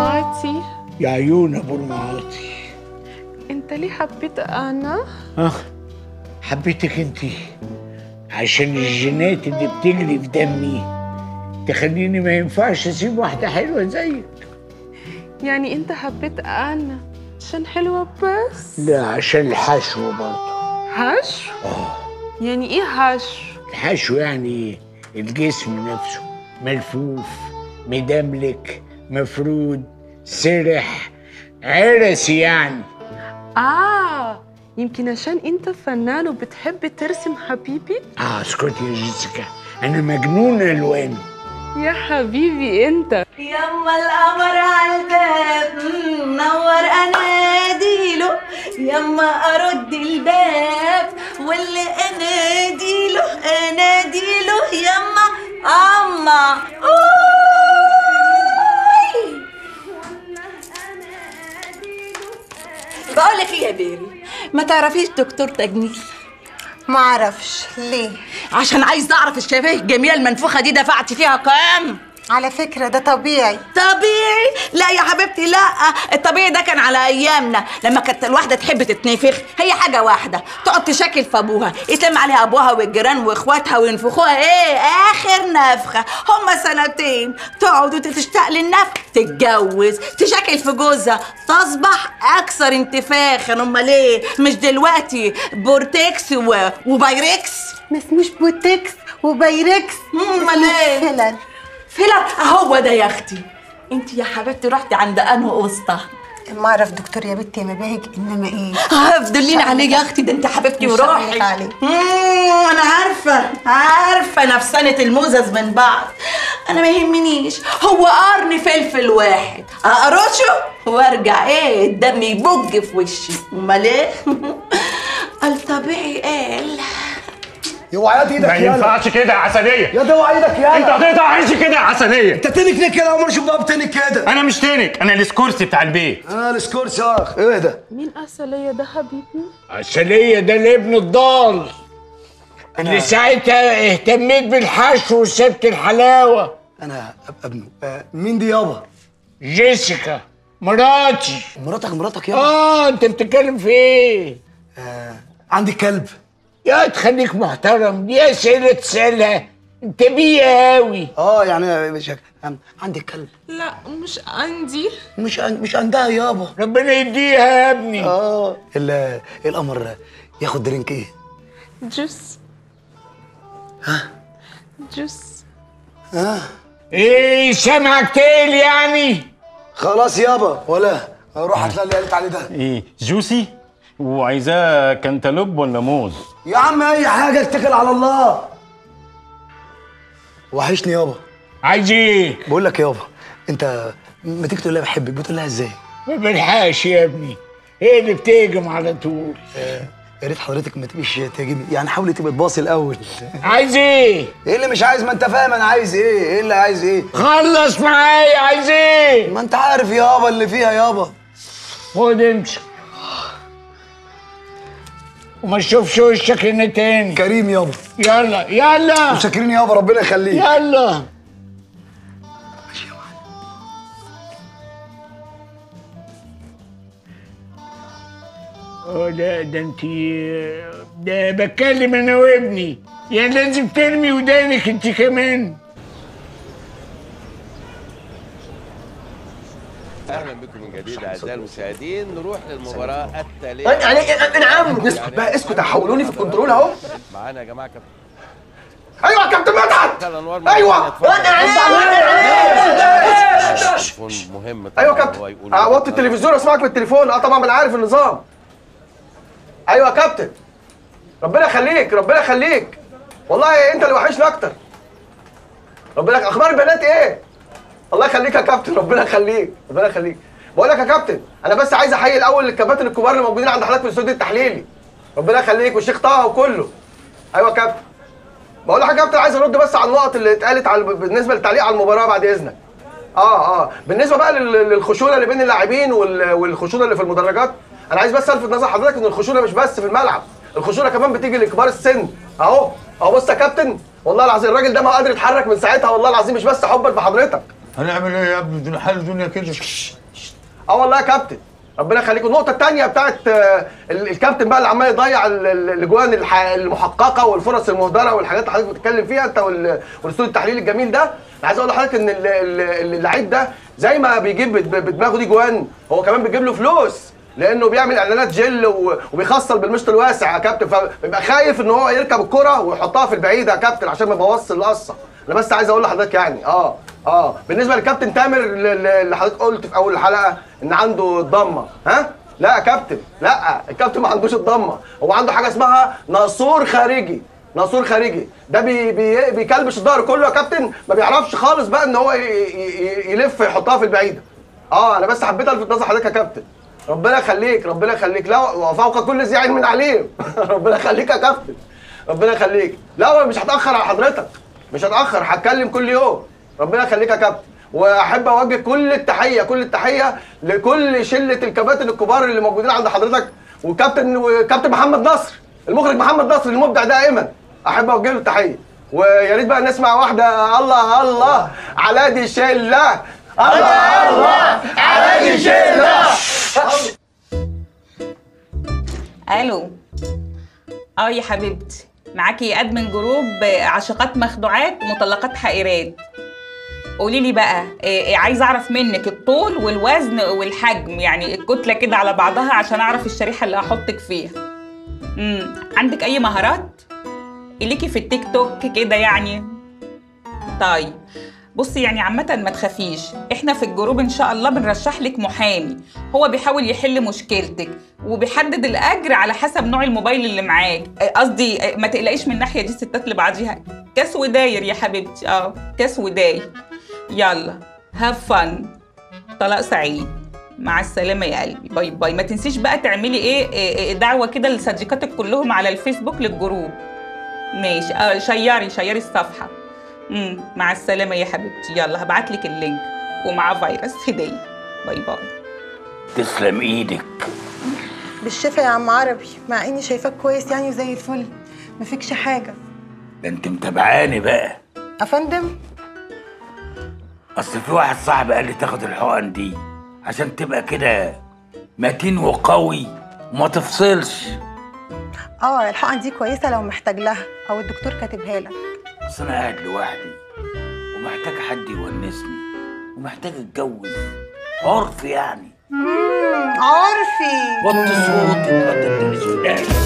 عاطي يا عيون أبو المعاطي. أنت ليه حبيت أنا؟ آه حبيتك أنت. عشان الجينات اللي بتجري في دمي تخليني ما ينفعش أسيب واحدة حلوة زيك. يعني أنت حبيت أنا عشان حلوة بس؟ لا عشان الحشو برضه. هش يعني إيه هش الحشو يعني الجسم نفسه. ملفوف مدملك مفرود سرح عرسي يعني. آه يمكن عشان أنت فنان وبتحب ترسم حبيبي؟ آه اسكتي يا جيسيكا أنا مجنون ألوان. يا حبيبي أنت. يما القمر على الباب مم، نور أناديله. يما أرد الباب واللي أناديله أناديله. يما أوي. بقولك إيه يا بيري؟ ما تعرفيش دكتور تجميل ما أعرفش ليه؟ عشان عايز أعرف الشفاه الجميلة المنفوخة دي دفعت فيها كام؟ على فكرة ده طبيعي. طبيعي؟ لا يا حبيبتي لا. الطبيعي ده كان على أيامنا لما كانت الواحدة تحب تتنفخ هي حاجة واحدة تقعد تشكل في أبوها يتلم عليها أبوها والجيران وإخواتها وينفخوها. إيه؟ آخر نفخة. هما سنتين. تقعد وتشتاق للنفخ تتجوز تشكل في جوزها. تصبح أكثر انتفاخا. أمال إيه؟ مش دلوقتي. بورتكس و... وبايركس. ما اسموش بوتكس وبايركس. أمال إيه؟ فلل فيلر هو ده يا أختي أنت يا حبيبتي رحتي عند انه قسطه ما أعرف دكتور يا بنتي مباهج إنما إيه. هفضلين عليه يا أختي ده أنت حبيبتي وروحي هقولك عليه. مم، أنا عارفة عارفة نفسنة الموزز من بعض. أنا ما يهمنيش هو قرن فلفل واحد. اقرشه وأرجع إيه الدم يبج في وشي. أمال إيه؟ الطبيعي قال. اوعى إيدك ما ينفعش كده يا عسلية. يا ده اوعى إيدك أنت يلا هتقطع عيشي كده يا عسلية. أنت تنك كده عمر شوف بقى بتنك كده. أنا مش تنك أنا الاسكورسي بتاع البيت. آه السكورس أخ. إيه ده؟ مين أصلية ده حبيبي؟ عسلية ده الابن الضال. اللي ساعتها اهتميت بالحشو وسبت الحلاوة. أنا ابقى ابنه آه مين دي يابا؟ جيسيكا. مراتي. مراتك مراتك يابا؟ آه أنت بتتكلم في إيه؟ آه عندي كلب. يا تخليك محترم دي اسئله تسألها. انت بيه قوي آه يعني مش عن- عندي كلب؟ لا مش عندي. مش عن- مش عندها يابا ربنا يديها يا ابني. آه ال- القمر ياخد درينك إيه؟ جوس. ها؟ جوس. آه إيه سامعك تقل يعني. خلاص يابا ولا؟ روح هتلاقي اللي قالت عليه ده. إيه جوسي؟ وعايزاه كنتالوب ولا موز؟ يا عم أي حاجة اتكل على الله. وحشني يابا. عايز إيه بقول لك يابا أنت ما تيجي تقول لها بحبك بتقول لها إزاي؟ ما بلحقش يا ابني. هي اللي بتهجم على طول. يا ريت حضرتك ما تبقيش تهاجمي يعني حاولي تبقى تباصي الأول. عايز إيه إيه اللي مش عايز؟ ما أنت فاهم أنا عايز إيه. إيه اللي عايز إيه؟ خلص معايا عايز إيه ما أنت عارف يابا اللي فيها يابا. خد امسك وما تشوفش وشك هنا تاني. كريم يابا. يلا يلا. متشكرين يابا ربنا يخليك. يلا. آه لا ده انت ده بتكلم أنا وابني. يعني لازم ترمي ودانك انت كمان. أهلا بكم من جديد اعزائي المشاهدين نروح للمباراه التاليه يعني نعم اسكت بقى اسكت حولوني في الكنترول اهو معانا يا جماعة كابتن أيوه يا كابتن مدحت أيوه مهم أيوه يا كابتن اوطي التلفزيون اسمعك بالتليفون آه طبعا أنا عارف النظام أيوه يا كابتن ربنا يخليك ربنا يخليك والله انت اللي وحشني أكتر ربنا أخبار البنات إيه الله يخليك يا كابتن ربنا يخليك ربنا يخليك. بقول لك يا كابتن أنا بس عايز أحيي الأول الكباتن الكبار اللي موجودين عند حضرتك في الاستوديو التحليلي. ربنا يخليك والشيخ طه وكله. أيوه يا كابتن. بقول لك يا كابتن عايز أرد بس على النقط اللي اتقالت على بالنسبة للتعليق على المباراة بعد إذنك. آه آه. بالنسبة بقى لل- للخشونة اللي بين اللاعبين وال- والخشونة اللي في المدرجات أنا عايز بس ألفت نظر حضرتك إن الخشونة مش بس في الملعب. الخشونة كمان بتيجي لكبار السن. أهو. أهو بص يا كابتن والله العظيم الراجل ده ما قادر يتحرك من ساعتها والله العظيم مش بس حبا في حضرتك. هنعمل إيه يا ابني؟ حال الدنيا كده. آه والله يا كابتن. ربنا يخليك. النقطة التانية بتاعت آه، ال- الكابتن بقى اللي عمال يضيع ال- ال- الأجوان المحققة والفرص المهدرة والحاجات اللي حضرتك بتتكلم فيها انت وال- والاستوديو التحليلي الجميل ده. أنا عايز أقول لحضرتك إن ال- ال- اللعيب ده زي ما بيجيب بد- بدماغه دي جوان هو كمان بيجيب له فلوس لأنه بيعمل إعلانات جل وبيخصل بالمشط الواسع يا كابتن. فبيبقى خايف إن هو يركب الكرة ويحطها في البعيدة يا كابتن عشان ما يبوظش القصة. أنا بس عايز أقول لحضرتك يعني آه آه. بالنسبة للكابتن تامر اللي- حضرتك قلت في أول الحلقة إن عنده الضمه ها؟ لا يا كابتن لا الكابتن ما عندوش الضمة. هو عنده حاجة اسمها ناسور خارجي ناسور خارجي. ده بي بي بيكلبش الظهر كله يا كابتن ما بيعرفش خالص بقى إن هو يلف يحطها في البعيده آه أنا بس حبيت ألفت نظر حضرتك يا كابتن. ربنا يخليك ربنا يخليك. لا وفوق كل ذي علم عليم ربنا يخليك يا كابتن. ربنا يخليك. لا مش هتأخر على حضرتك. مش هتأخر هتكلم كل يوم. ربنا يخليك يا كابتن. وأحب أوجه كل التحية كل التحية لكل شلة الكباتن الكبار اللي موجودين عند حضرتك. وكابتن وكابتن محمد نصر المخرج محمد نصر المبدع دائما. أحب أوجه له التحية. ويا ريت بقى نسمع واحدة. الله الله. على دي شله الله الله. على دي شله ألو. أه يا حبيبتي. معاكي admin group عاشقات مخدوعات مطلقات حائرات قولي لي بقى إيه إيه عايزه أعرف منك الطول والوزن والحجم يعني الكتلة كده على بعضها عشان أعرف الشريحة اللي هحطك فيها. امم عندك أي مهارات؟ ليكي في التيك توك كده يعني؟ طيب. بصي يعني عامة ما تخافيش. إحنا في الجروب إن شاء الله بنرشح لك محامي. هو بيحاول يحل مشكلتك وبيحدد الأجر على حسب نوع الموبايل اللي معاك. آه، قصدي آه، ما تقلقيش من الناحية دي ستات لبعضيها كاس وداير يا حبيبتي. آه كاس وداير. يلا have fun طلاق سعيد. مع السلامة يا قلبي. bye bye. ما تنسيش بقى تعملي إيه إيه، دعوة كده لصديقاتك كلهم على الفيسبوك للجروب. ماشي. share ي share ي الصفحة. امم مع السلامة يا حبيبتي. يلا هبعت لك ال link. ومعاه فيروس هدية. bye bye. تسلم إيدك. بالشفا يا عم عربي. مع إني شايفاك كويس يعني وزي الفل. ما فيكش حاجة. ده انت متابعاني بقى. أفندم؟ أصل في واحد صاحبي قال لي تاخد الحقن دي عشان تبقى كده متين وقوي. وما تفصلش. آه الحقن دي كويسة لو محتاج لها أو الدكتور كاتبها لك. اصل أنا قاعد لوحدي ومحتاج حد يونسني ومحتاج اتجوز. عرف يعني. عرفي. وطي صوتك ما تبتديش في الآخر